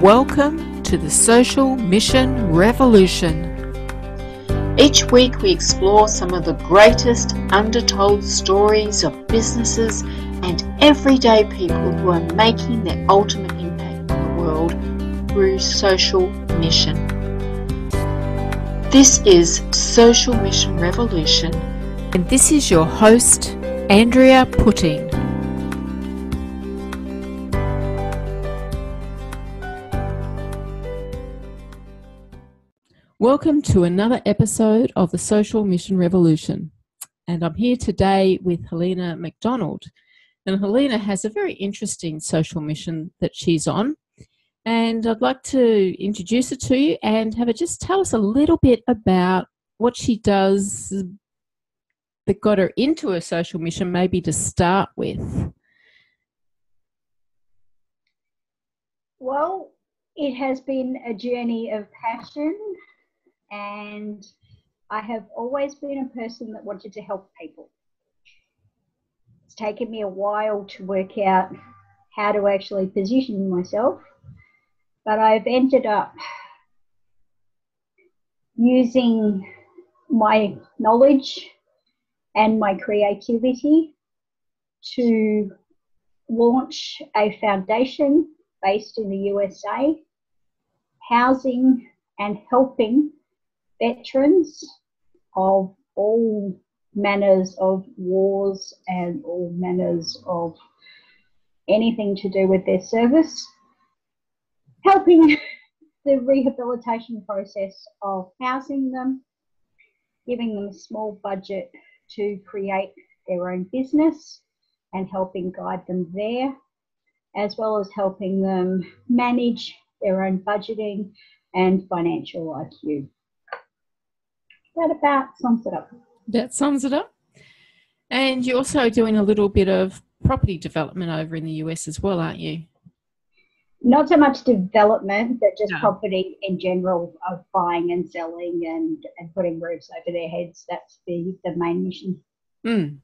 Welcome to the Social Mission Revolution. Each week, we explore some of the greatest undertold stories of businesses and everyday people who are making their ultimate impact on the world through social mission. This is Social Mission Revolution, and this is your host, Andrea Putting. Welcome to another episode of the Social Mission Revolution. And I'm here today with Helena McDonald. And Helena has a very interesting social mission that she's on. And I'd like to introduce her to you and have her just tell us a little bit about what she does that got her into her social mission, maybe to start with. Well, it has been a journey of passion and I have always been a person that wanted to help people. It's taken me a while to work out how to actually position myself, but I've ended up using my knowledge and my creativity to launch a foundation based in the USA, housing and helping veterans of all manners of wars and all manners of anything to do with their service, helping the rehabilitation process of housing them, giving them a small budget to create their own business and helping guide them there, as well as helping them manage their own budgeting and financial IQ. That about sums it up. That sums it up. And you're also doing a little bit of property development over in the US as well, aren't you? Not so much development, but just no. property in general of buying and selling and, and putting roofs over their heads. That's the, the main mission. Mm.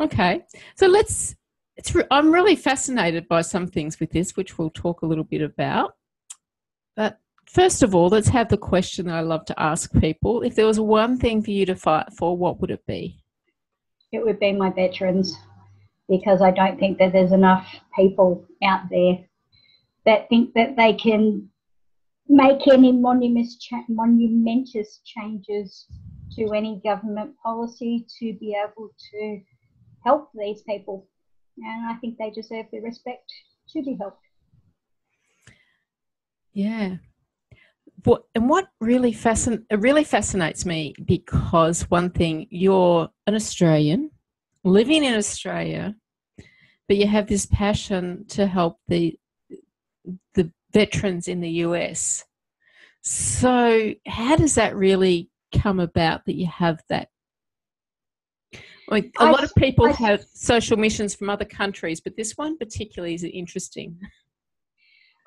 Okay. So let's, it's, re- I'm really fascinated by some things with this, which we'll talk a little bit about. But First of all, let's have the question that I love to ask people. If there was one thing for you to fight for, what would it be? It would be my veterans because I don't think that there's enough people out there that think that they can make any monumentous, monumentous changes to any government policy to be able to help these people. And I think they deserve the respect to be helped. Yeah, what and what really fascin- really fascinates me because one thing you're an Australian living in Australia, but you have this passion to help the the veterans in the US. So, how does that really come about that you have that? Like a I, lot of people I, have social missions from other countries, but this one particularly is interesting.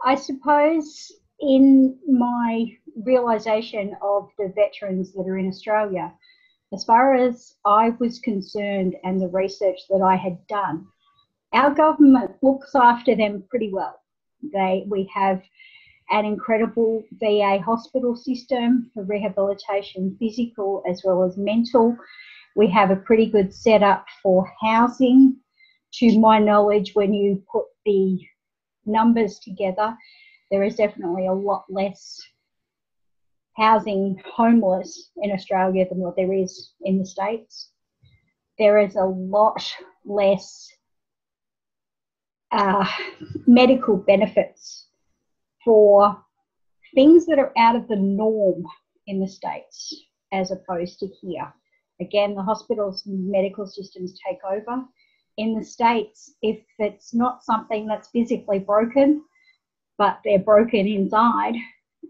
I suppose in my realization of the veterans that are in Australia, as far as I was concerned and the research that I had done, our government looks after them pretty well. They, we have an incredible VA hospital system for rehabilitation, physical as well as mental. We have a pretty good setup for housing. To my knowledge, when you put the numbers together, there is definitely a lot less housing homeless in Australia than what there is in the States. There is a lot less uh, medical benefits for things that are out of the norm in the States as opposed to here. Again, the hospitals medical systems take over. In the States, if it's not something that's physically broken, but they're broken inside,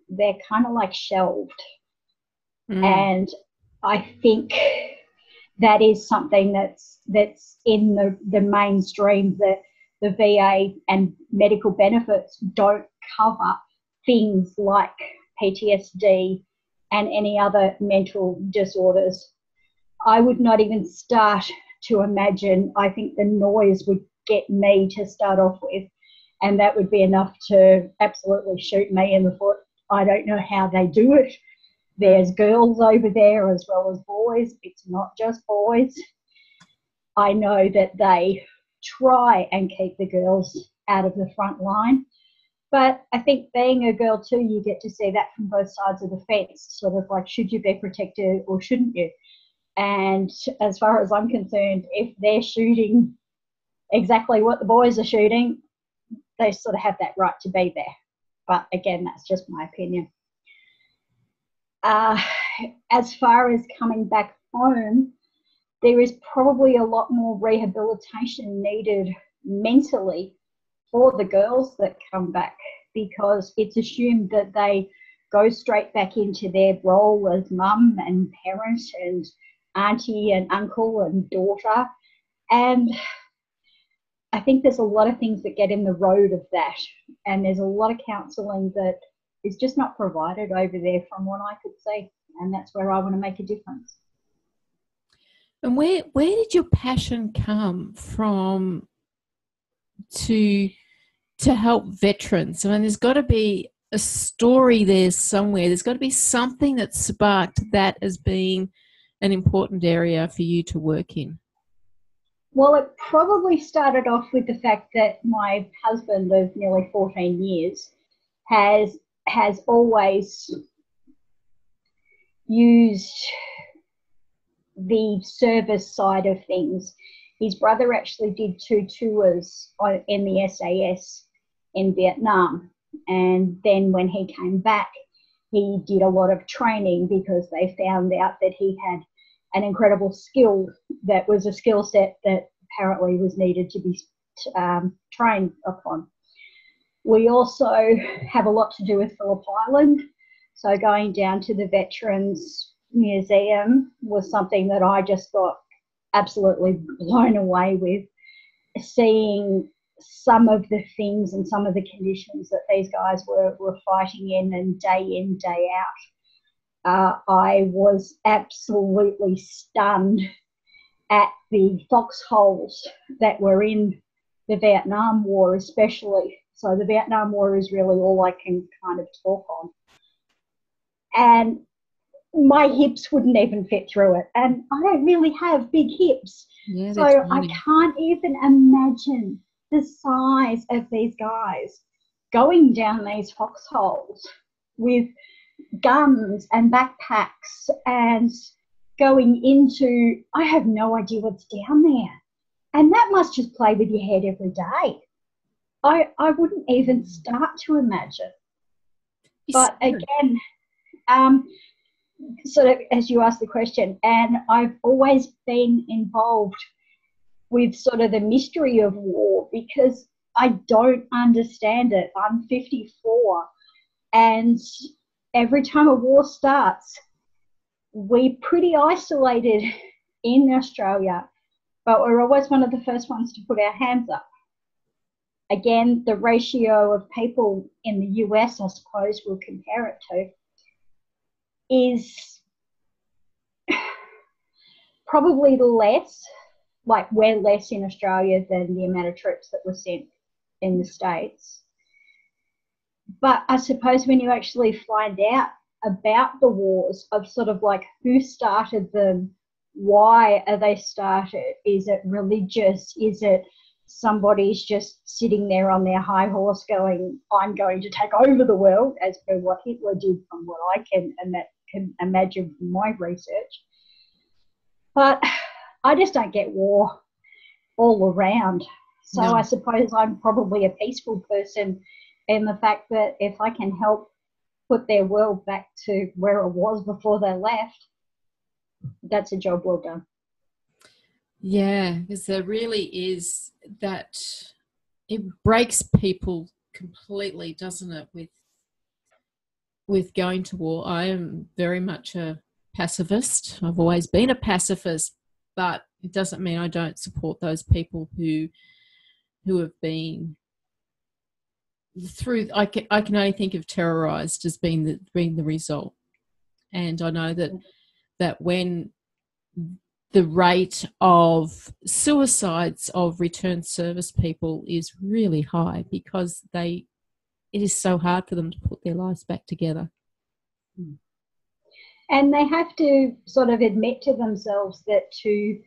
they're kind of like shelved. Mm. And I think that is something that's that's in the, the mainstream that the VA and medical benefits don't cover things like PTSD and any other mental disorders. I would not even start to imagine. I think the noise would get me to start off with and that would be enough to absolutely shoot me in the foot. I don't know how they do it. There's girls over there as well as boys. It's not just boys. I know that they try and keep the girls out of the front line. But I think being a girl too, you get to see that from both sides of the fence, sort of like should you be protected or shouldn't you? And as far as I'm concerned, if they're shooting exactly what the boys are shooting, they sort of have that right to be there. But again, that's just my opinion. Uh, as far as coming back home, there is probably a lot more rehabilitation needed mentally for the girls that come back because it's assumed that they go straight back into their role as mum and parent and auntie and uncle and daughter. And I think there's a lot of things that get in the road of that. And there's a lot of counselling that is just not provided over there from what I could see. And that's where I want to make a difference. And where where did your passion come from to to help veterans? I mean, there's got to be a story there somewhere. There's got to be something that sparked that as being an important area for you to work in. Well, it probably started off with the fact that my husband of nearly 14 years has has always used the service side of things. His brother actually did two tours in the SAS in Vietnam. And then when he came back, he did a lot of training because they found out that he had an incredible skill that was a skill set that apparently was needed to be um, trained upon. We also have a lot to do with Phillip Island. So going down to the Veterans Museum was something that I just got absolutely blown away with. Seeing some of the things and some of the conditions that these guys were, were fighting in and day in, day out uh, I was absolutely stunned at the foxholes that were in the Vietnam War, especially. So, the Vietnam War is really all I can kind of talk on. And my hips wouldn't even fit through it. And I don't really have big hips. Yeah, so, I can't even imagine the size of these guys going down these foxholes with guns and backpacks and going into, I have no idea what's down there. And that must just play with your head every day. I, I wouldn't even start to imagine. But again, um, sort of as you asked the question, and I've always been involved with sort of the mystery of war because I don't understand it. I'm 54 and every time a war starts, we're pretty isolated in Australia, but we're always one of the first ones to put our hands up. Again, the ratio of people in the US, I suppose we'll compare it to, is probably less, like we're less in Australia than the amount of troops that were sent in the States but I suppose when you actually find out about the wars of sort of like who started them, why are they started? Is it religious? Is it somebody's just sitting there on their high horse going, I'm going to take over the world, as per what Hitler did from what I can, can imagine from my research. But I just don't get war all around. So no. I suppose I'm probably a peaceful person and the fact that if I can help put their world back to where it was before they left, that's a job well done. Yeah, because there really is that it breaks people completely, doesn't it? With with going to war, I am very much a pacifist. I've always been a pacifist, but it doesn't mean I don't support those people who who have been through I can, I can only think of terrorized as being the being the result and i know that that when the rate of suicides of return service people is really high because they it is so hard for them to put their lives back together. And they have to sort of admit to themselves that to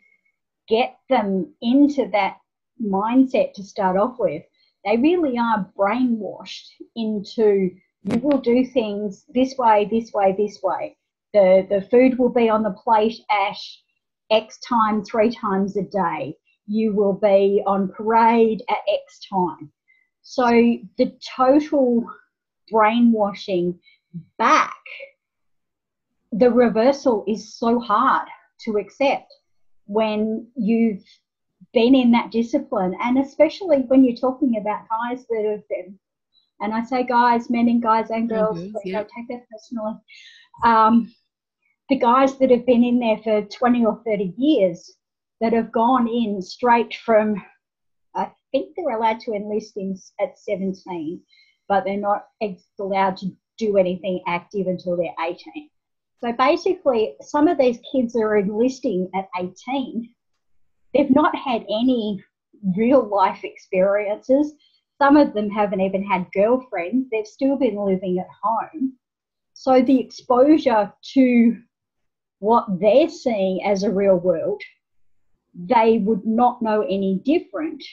get them into that mindset to start off with, they really are brainwashed into you will do things this way, this way, this way. The the food will be on the plate at X time, three times a day. You will be on parade at X time. So the total brainwashing back, the reversal is so hard to accept when you've been in that discipline, and especially when you're talking about guys that have been, and I say guys, men and guys and girls, mm-hmm, yeah. don't take that personally. Um, the guys that have been in there for 20 or 30 years that have gone in straight from, I think they're allowed to enlist in at 17, but they're not allowed to do anything active until they're 18. So basically, some of these kids are enlisting at 18. They've not had any real life experiences. Some of them haven't even had girlfriends. They've still been living at home. So the exposure to what they're seeing as a real world, they would not know any different.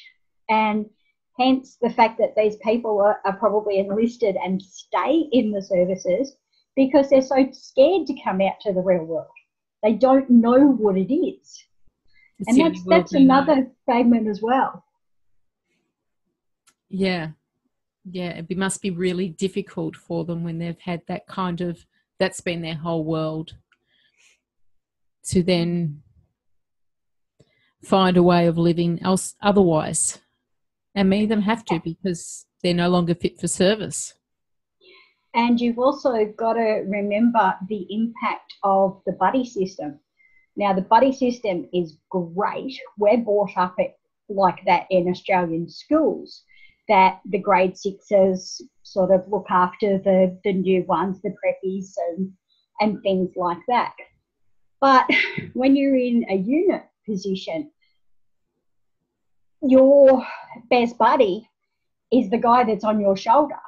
And hence the fact that these people are, are probably enlisted and stay in the services because they're so scared to come out to the real world. They don't know what it is. And that's that's another fragment as well. Yeah. Yeah, it must be really difficult for them when they've had that kind of that's been their whole world to then find a way of living else otherwise. And many of them have to because they're no longer fit for service. And you've also got to remember the impact of the buddy system. Now, the buddy system is great. We're brought up it like that in Australian schools, that the grade sixes sort of look after the, the new ones, the preppies, and, and things like that. But when you're in a unit position, your best buddy is the guy that's on your shoulder,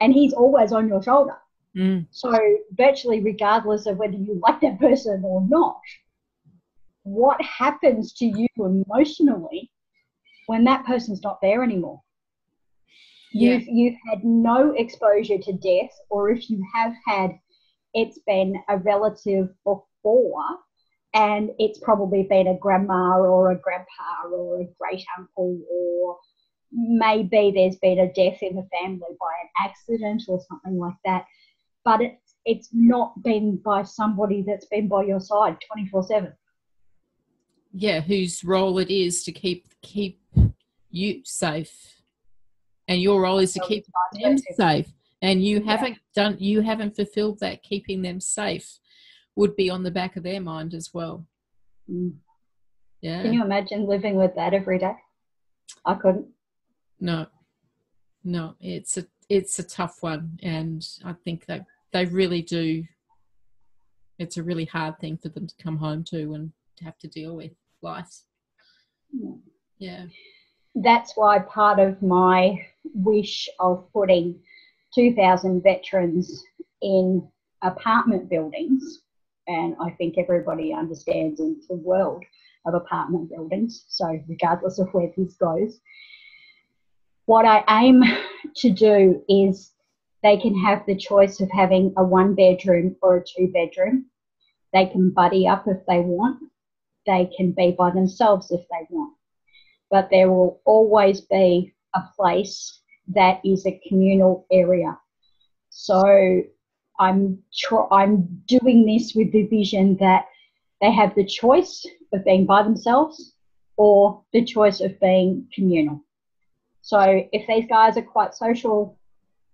and he's always on your shoulder. Mm. So, virtually, regardless of whether you like that person or not, what happens to you emotionally when that person's not there anymore? Yeah. You've, you've had no exposure to death, or if you have had, it's been a relative before, and it's probably been a grandma or a grandpa or a great uncle, or maybe there's been a death in the family by an accident or something like that. But it's it's not been by somebody that's been by your side 24 7 yeah whose role it is to keep keep you safe and your role is to keep them safe and you haven't done you haven't fulfilled that keeping them safe would be on the back of their mind as well. Mm. Yeah. Can you imagine living with that every day? I couldn't. No, no, it's a it's a tough one, and I think that they really do. It's a really hard thing for them to come home to and to have to deal with life. Yeah. That's why part of my wish of putting 2,000 veterans in apartment buildings and I think everybody understands in the world of apartment buildings. So, regardless of where this goes, what I aim to do is they can have the choice of having a one bedroom or a two bedroom. They can buddy up if they want. They can be by themselves if they want. But there will always be a place that is a communal area. So I'm tr- I'm doing this with the vision that they have the choice of being by themselves or the choice of being communal. So if these guys are quite social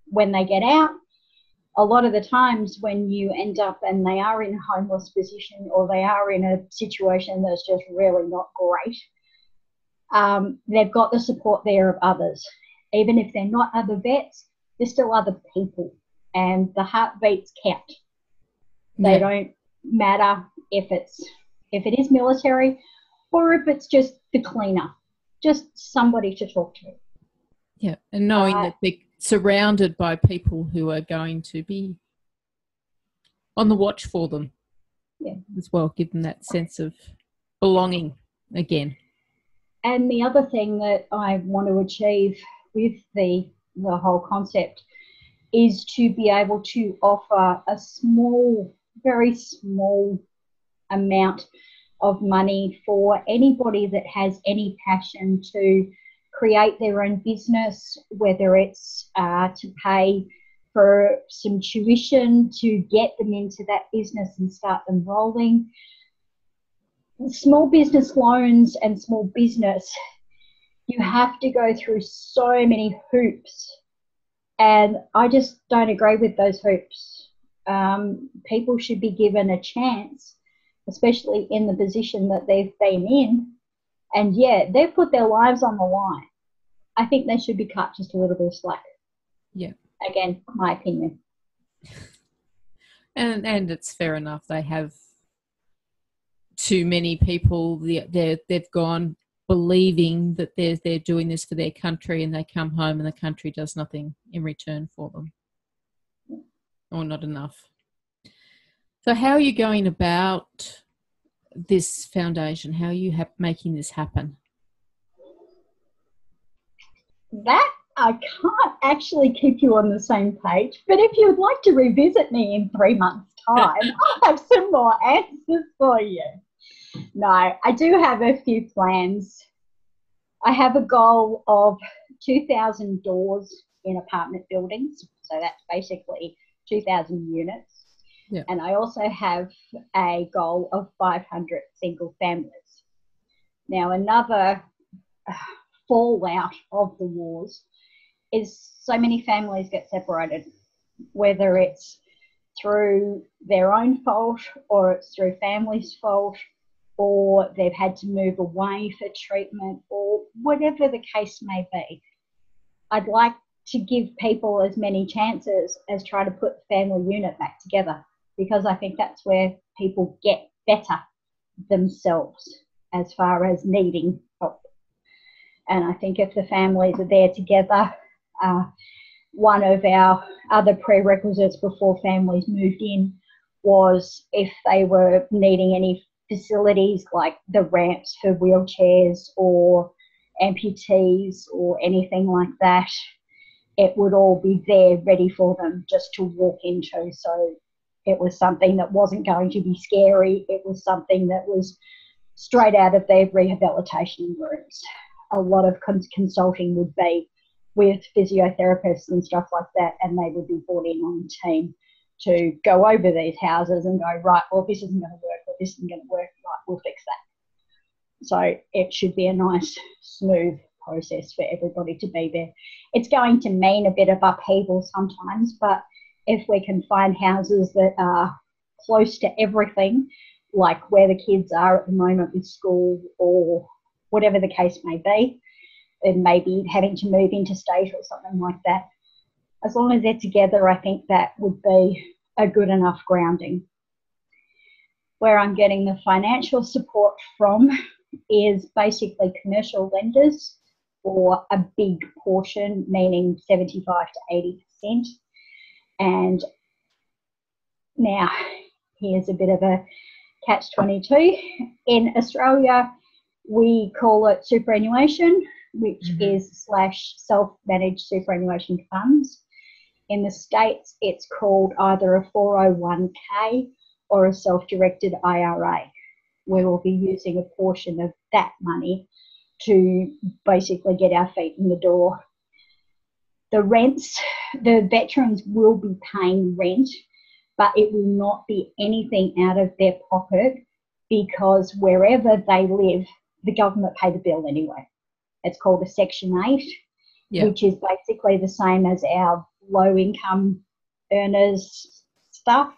when they get out, a lot of the times when you end up and they are in a homeless position or they are in a situation that's just really not great, um, they've got the support there of others. Even if they're not other vets, they're still other people and the heartbeats count. They yeah. don't matter if it's if it is military or if it's just the cleaner, just somebody to talk to. Yeah, and knowing Uh, that they're surrounded by people who are going to be on the watch for them. Yeah. As well, give them that sense of belonging again. And the other thing that I want to achieve with the the whole concept is to be able to offer a small, very small amount of money for anybody that has any passion to create their own business, whether it's uh, to pay for some tuition to get them into that business and start them rolling. Small business loans and small business, you have to go through so many hoops. And I just don't agree with those hoops. Um, people should be given a chance, especially in the position that they've been in. And yeah, they've put their lives on the line. I think they should be cut just a little bit of slack. Yeah. Again, my opinion. And and it's fair enough. They have too many people. They they they've gone believing that they're they're doing this for their country, and they come home and the country does nothing in return for them, or not enough. So, how are you going about this foundation? How are you ha- making this happen? That I can't actually keep you on the same page, but if you would like to revisit me in three months' time, I'll have some more answers for you. No, I do have a few plans. I have a goal of 2,000 doors in apartment buildings, so that's basically 2,000 units. Yeah. And I also have a goal of 500 single families. Now, another fallout of the wars is so many families get separated, whether it's through their own fault or it's through family's fault or they've had to move away for treatment or whatever the case may be. I'd like to give people as many chances as try to put the family unit back together because I think that's where people get better themselves as far as needing. And I think if the families are there together, uh, one of our other prerequisites before families moved in was if they were needing any facilities like the ramps for wheelchairs or amputees or anything like that, it would all be there ready for them just to walk into. So it was something that wasn't going to be scary, it was something that was straight out of their rehabilitation rooms. A lot of cons- consulting would be with physiotherapists and stuff like that, and they would be brought in on the team to go over these houses and go, right, well, this isn't going to work, or this isn't going to work, right, we'll fix that. So it should be a nice, smooth process for everybody to be there. It's going to mean a bit of upheaval sometimes, but if we can find houses that are close to everything, like where the kids are at the moment with school or whatever the case may be, and maybe having to move interstate or something like that. As long as they're together, I think that would be a good enough grounding. Where I'm getting the financial support from is basically commercial lenders for a big portion, meaning 75 to 80%. And now, here's a bit of a catch 22. In Australia, we call it superannuation, which Mhm. is slash self managed superannuation funds. In the States, it's called either a 401k or a self directed IRA. We will be using a portion of that money to basically get our feet in the door. The rents, the veterans will be paying rent, but it will not be anything out of their pocket because wherever they live, the government pay the bill anyway. It's called a Section 8, Yeah. which is basically the same as our low income earners stuff.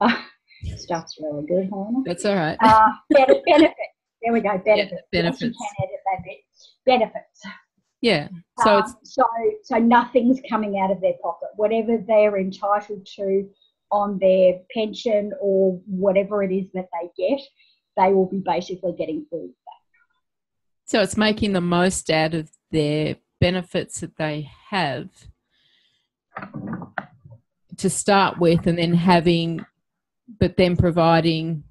Uh, stuff's really good, Helena. That's all right. Uh, bene- benefits. There we go, benefits. You benefits. can edit that bit. Benefits. yeah. So Um, it's so so nothing's coming out of their pocket. Whatever they're entitled to on their pension or whatever it is that they get they will be basically getting food. So it's making the most out of their benefits that they have to start with, and then having, but then providing,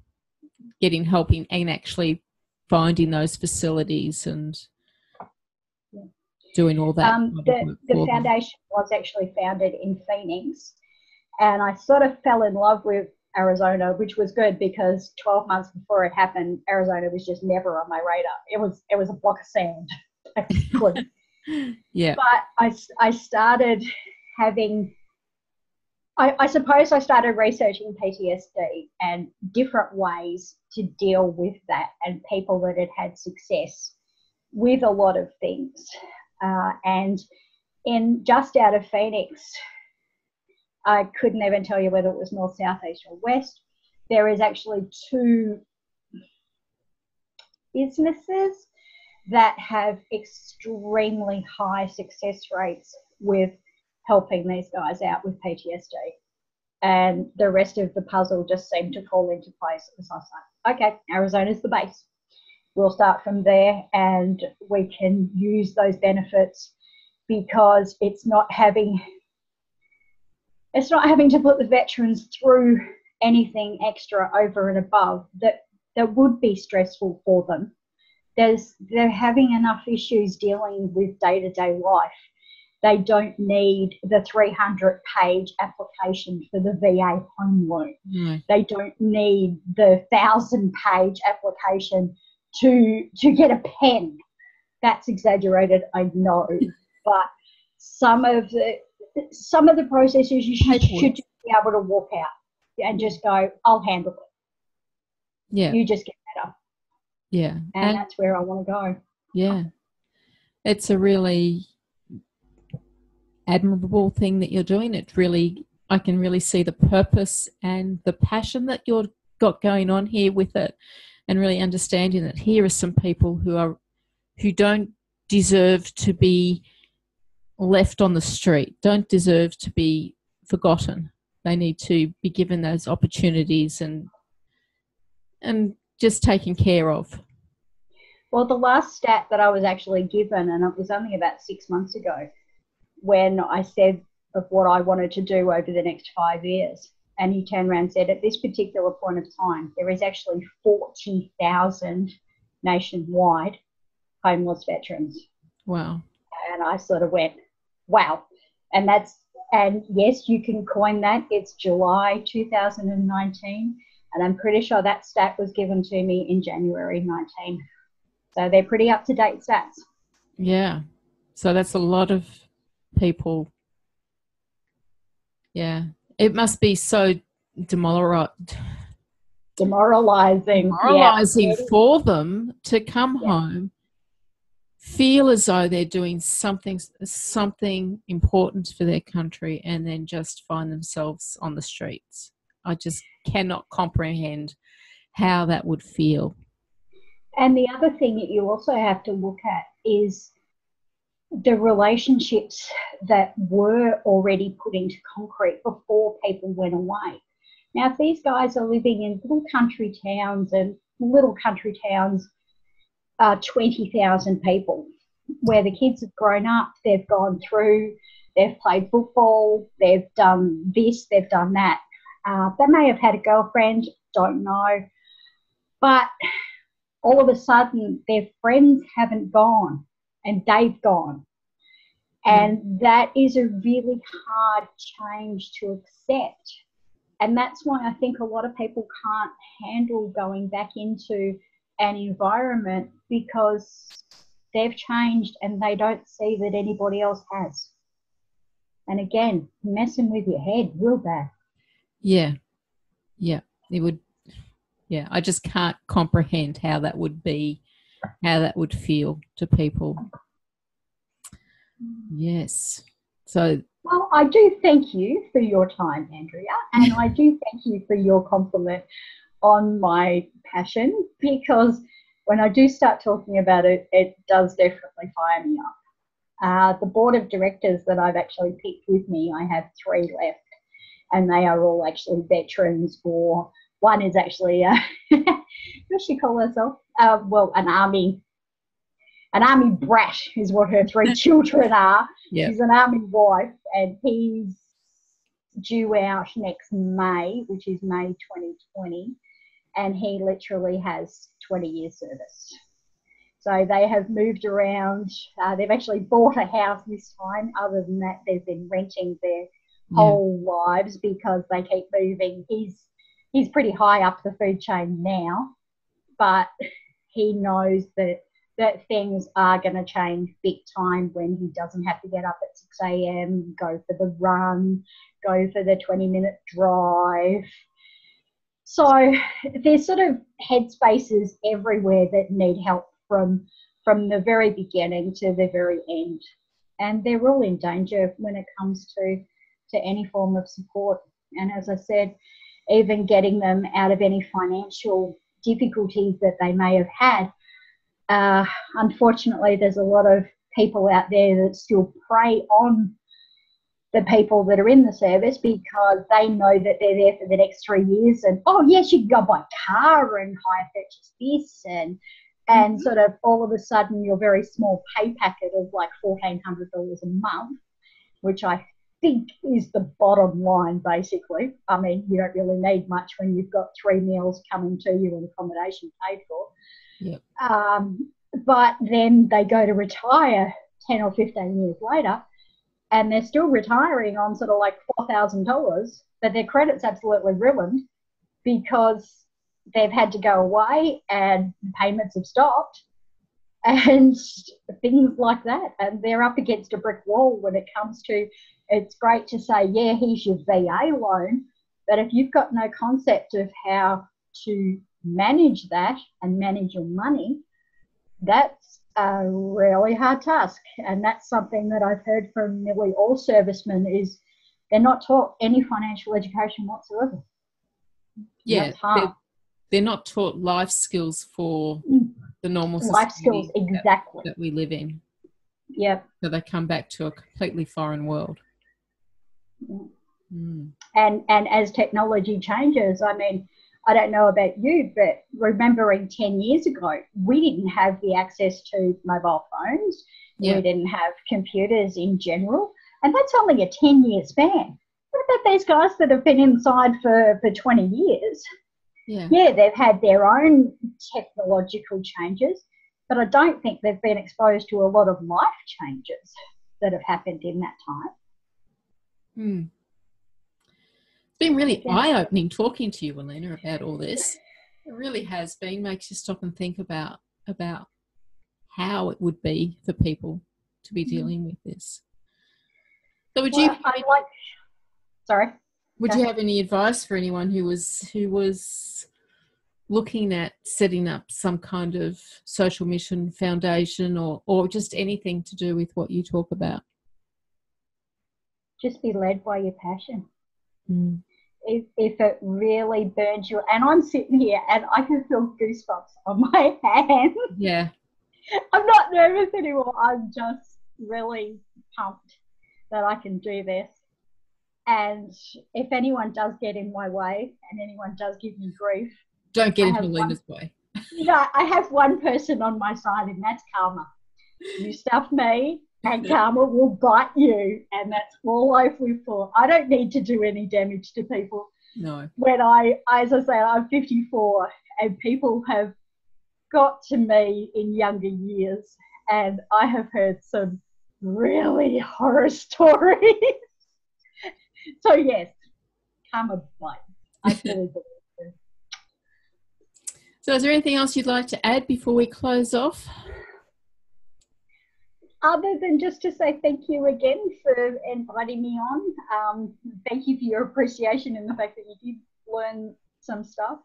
getting helping, and actually finding those facilities and doing all that. Um, the the foundation was actually founded in Phoenix, and I sort of fell in love with Arizona, which was good because 12 months before it happened, Arizona was just never on my radar. It was it was a block of sand, yeah. But I I started having. I, I suppose I started researching PTSD and different ways to deal with that, and people that had had success with a lot of things. Uh, and in just out of Phoenix, I couldn't even tell you whether it was north, south, east, or west. There is actually two businesses that have extremely high success rates with helping these guys out with PTSD. And the rest of the puzzle just seemed to fall into place. So I was like, okay, Arizona's the base. We'll start from there and we can use those benefits because it's not having it's not having to put the veterans through anything extra over and above that that would be stressful for them. There's they're having enough issues dealing with day-to-day life. They don't need the 300 page application for the VA home loan. Mm. They don't need the thousand page application to to get a pen. That's exaggerated, I know, but some of the some of the processes you should, should be able to walk out and just go, I'll handle it. Yeah. You just get better. Yeah. And, and that's where I want to go. Yeah. It's a really admirable thing that you're doing. It really, I can really see the purpose and the passion that you've got going on here with it, and really understanding that here are some people who are who don't deserve to be left on the street, don't deserve to be forgotten. They need to be given those opportunities and and just taken care of. Well, the last stat that I was actually given, and it was only about six months ago, when I said of what I wanted to do over the next five years. And he turned around and said, at this particular point of time, there is actually 40,000 nationwide homeless veterans. Wow. And I sort of went, wow. And that's, and yes, you can coin that. It's July 2019. And I'm pretty sure that stat was given to me in January 19. So they're pretty up to date stats. Yeah. So that's a lot of people. Yeah. It must be so demoralizing. Demoralizing. Demoralizing yeah. for them to come yeah. home feel as though they're doing something something important for their country and then just find themselves on the streets. I just cannot comprehend how that would feel. And the other thing that you also have to look at is the relationships that were already put into concrete before people went away. Now if these guys are living in little country towns and little country towns uh, 20,000 people where the kids have grown up, they've gone through, they've played football, they've done this, they've done that. Uh, they may have had a girlfriend, don't know. But all of a sudden, their friends haven't gone and they've gone. And that is a really hard change to accept. And that's why I think a lot of people can't handle going back into an environment because they've changed and they don't see that anybody else has. And again, messing with your head real bad. Yeah. Yeah. It would yeah, I just can't comprehend how that would be how that would feel to people. Yes. So well, I do thank you for your time, Andrea, and I do thank you for your compliment on my passion because when I do start talking about it, it does definitely fire me up. Uh, the board of directors that I've actually picked with me, I have three left, and they are all actually veterans, or one is actually a does she call herself? Uh, well, an army, an army brat is what her three children are. Yep. She's an army wife, and he's due out next May, which is May 2020, and he literally has 20 years service. So they have moved around. Uh, they've actually bought a house this time. Other than that, they've been renting their Yeah. whole lives because they keep moving. He's he's pretty high up the food chain now, but he knows that that things are going to change big time when he doesn't have to get up at 6 a.m., go for the run, go for the 20 minute drive. So there's sort of headspaces everywhere that need help from from the very beginning to the very end. And they're all in danger when it comes to, to any form of support. And as I said, even getting them out of any financial difficulties that they may have had. Uh, unfortunately, there's a lot of people out there that still prey on the people that are in the service because they know that they're there for the next three years and oh yes you can go buy a car and hire purchase this and and sort of all of a sudden your very small pay packet of like $1400 a month which i think is the bottom line basically. I mean you don't really need much when you've got three meals coming to you and accommodation paid for. Yep. um, but then they go to retire 10 or 15 years later and they're still retiring on sort of like $4,000, but their credit's absolutely ruined because they've had to go away and payments have stopped and things like that. And they're up against a brick wall when it comes to it's great to say, yeah, here's your VA loan, but if you've got no concept of how to manage that and manage your money, that's a really hard task. And that's something that I've heard from nearly all servicemen is they're not taught any financial education whatsoever. Yeah, they're, they're not taught life skills for Mm. the normal Life skills, that- exactly. that we live in. Yep. So they come back to a completely foreign world. Mm. Mm. and and as technology changes i mean i don't know about you but remembering 10 years ago we didn't have the access to mobile phones Yeah. we didn't have computers in general and that's only a 10 year span what about these guys that have been inside for for 20 years Yeah. yeah they've had their own technological changes but i don't think they've been exposed to a lot of life changes that have happened in that time Hmm. Been really Yeah. eye opening talking to you, Elena, about all this. It really has been. Makes you stop and think about about how it would be for people to be Mhm. dealing with this. So, would you Well, I like sorry would you have any advice for anyone who was who was looking at setting up some kind of social mission foundation or or just anything to do with what you talk about? just be led by your passion. Mm. If, if it really burns you, and I'm sitting here and I can feel goosebumps on my hands. Yeah. I'm not nervous anymore. I'm just really pumped that I can do this. And if anyone does get in my way and anyone does give me grief, Don't get I into one- way. you know, I have one person on my side, and that's karma. You stuff me, and karma will bite you, and that's all I live for. I don't need to do any damage to people. No. When I, as I say, I'm 54, and people have got to me in younger years, and I have heard some really horror stories. so yes, karma bites. I fully believe it. So, is there anything else you'd like to add before we close off? Other than just to say thank you again for inviting me on. Um, thank you for your appreciation and the fact that you did learn some stuff.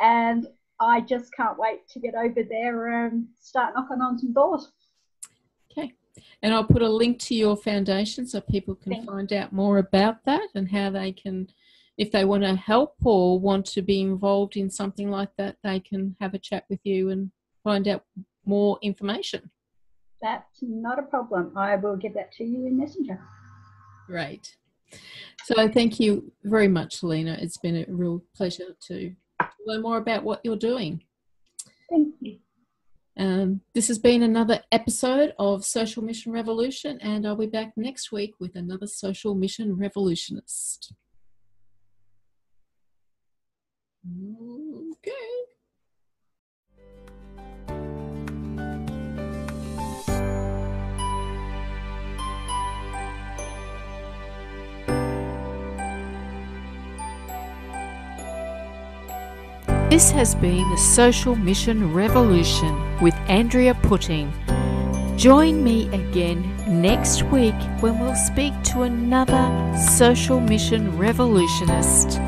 And I just can't wait to get over there and start knocking on some doors. Okay. And I'll put a link to your foundation so people can find out more about that and how they can, if they want to help or want to be involved in something like that, they can have a chat with you and find out more information. That's not a problem. I will give that to you in Messenger. Great. So thank you very much, Lena. It's been a real pleasure to learn more about what you're doing. Thank you. Um, this has been another episode of Social Mission Revolution, and I'll be back next week with another Social Mission Revolutionist. Okay. This has been the Social Mission Revolution with Andrea Putting. Join me again next week when we'll speak to another social mission revolutionist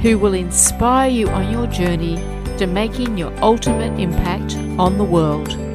who will inspire you on your journey to making your ultimate impact on the world.